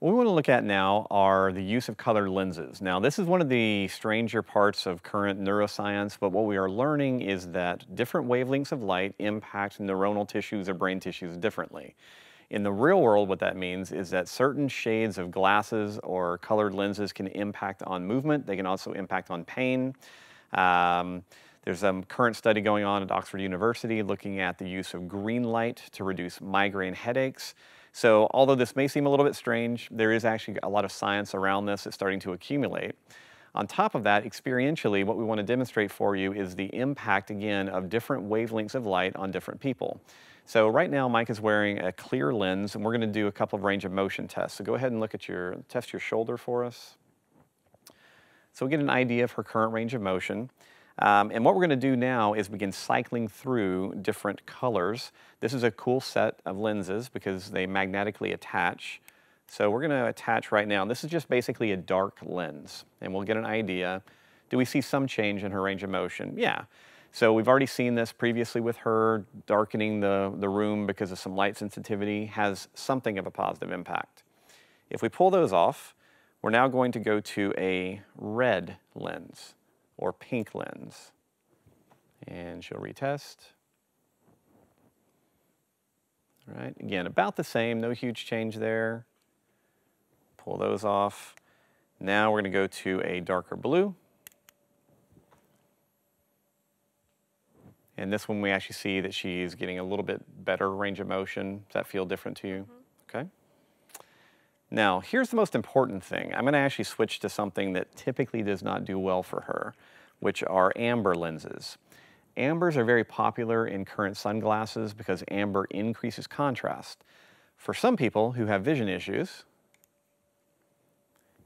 What we want to look at now are the use of colored lenses. Now, this is one of the stranger parts of current neuroscience, but what we are learning is that different wavelengths of light impact neuronal tissues or brain tissues differently. In the real world, what that means is that certain shades of glasses or colored lenses can impact on movement. They can also impact on pain. Um, there's a current study going on at Oxford University looking at the use of green light to reduce migraine headaches. So although this may seem a little bit strange, there is actually a lot of science around this that's starting to accumulate. On top of that, experientially, what we want to demonstrate for you is the impact, again, of different wavelengths of light on different people. So right now, Mike is wearing a clear lens, and we're going to do a couple of range of motion tests. So go ahead and look at your, test your shoulder for us. So we get an idea of her current range of motion. Um, and what we're going to do now is begin cycling through different colors. This is a cool set of lenses because they magnetically attach. So we're going to attach right now. This is just basically a dark lens, and we'll get an idea. Do we see some change in her range of motion? Yeah. So we've already seen this previously with her. Darkening the, the room because of some light sensitivity has something of a positive impact. If we pull those off, we're now going to go to a red lens or pink lens. And she'll retest. All right, again, about the same, no huge change there. Pull those off. Now we're gonna go to a darker blue. And this one we actually see that she's getting a little bit better range of motion. Does that feel different to you? Now, here's the most important thing. I'm gonna actually switch to something that typically does not do well for her, which are amber lenses. Ambers are very popular in current sunglasses because amber increases contrast. For some people who have vision issues,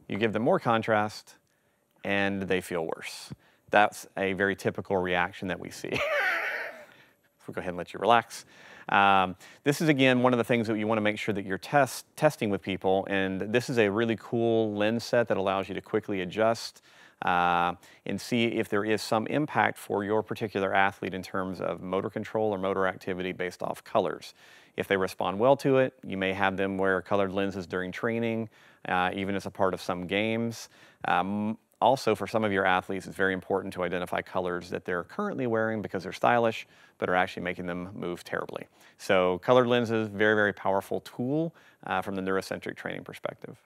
you give them more contrast and they feel worse. That's a very typical reaction that we see. we'll go ahead and let you relax. Um, this is again one of the things that you want to make sure that you're test, testing with people and this is a really cool lens set that allows you to quickly adjust uh, and see if there is some impact for your particular athlete in terms of motor control or motor activity based off colors. If they respond well to it, you may have them wear colored lenses during training, uh, even as a part of some games. Um, also, for some of your athletes, it's very important to identify colors that they're currently wearing because they're stylish, but are actually making them move terribly. So colored lenses, very, very powerful tool uh, from the neurocentric training perspective.